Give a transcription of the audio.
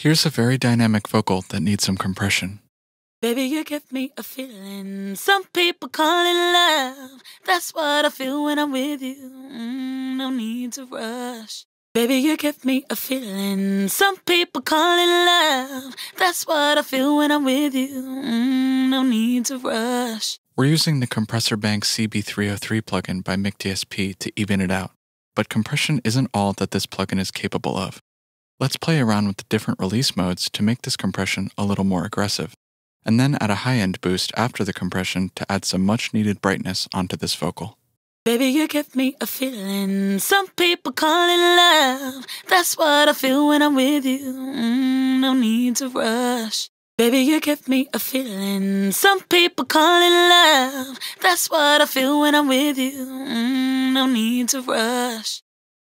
Here's a very dynamic vocal that needs some compression. Baby, you give me a feeling. Some people call it love. That's what I feel when I'm with you. Mm, no need to rush. Baby, you give me a feeling. Some people call it love. That's what I feel when I'm with you. Mm, no need to rush. We're using the CompressorBank CB303 plugin by McDSP to even it out, but compression isn't all that this plugin is capable of. Let's play around with the different release modes to make this compression a little more aggressive, and then add a high end boost after the compression to add some much needed brightness onto this vocal. Baby, you give me a feeling. Some people call it love. That's what I feel when I'm with you. Mm, no need to rush. Baby, you give me a feeling. Some people call it love. That's what I feel when I'm with you. Mm, no need to rush.